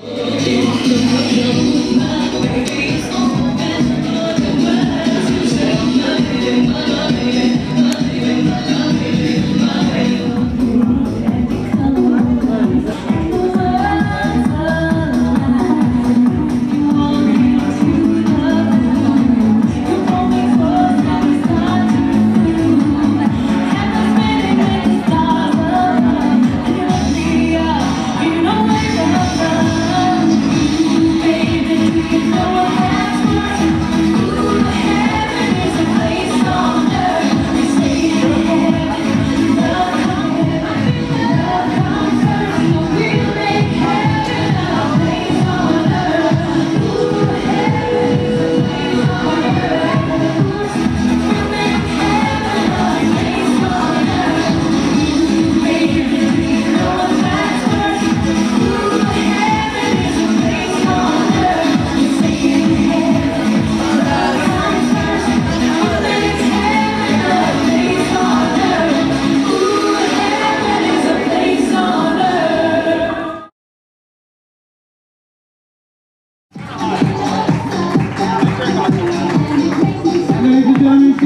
Ladies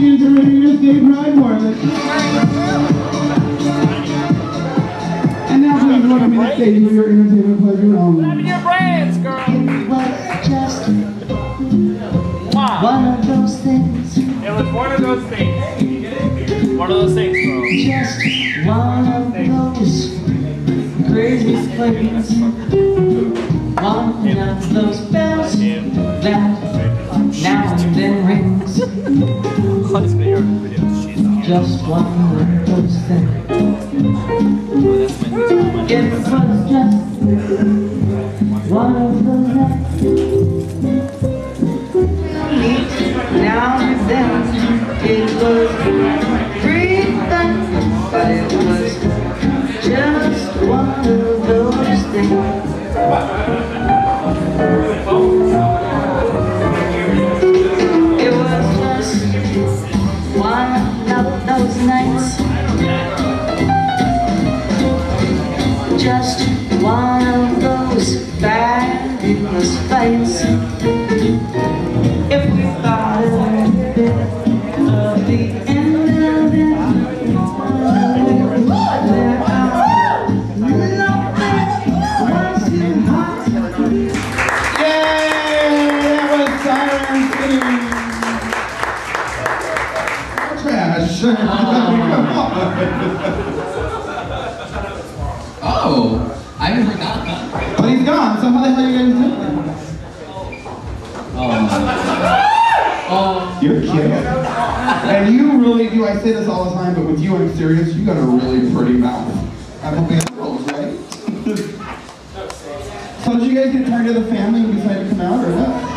see you during this gay pride party. And now please welcome me to stage for your entertainment pleasure only. your brands, girl. was just one of those things, It was one of those things. One of those things, bro. just one of those crazy things. One of those bells that now and then rings. Just one those things. It was just one of those nights. Now and then it was Just one of those fabulous fights. You're cute. And you really do, I say this all the time, but with you I'm serious, you got a really pretty mouth. I'm hoping it rolls, right? so did you guys get tired of the family and decide to come out or what?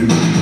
Shut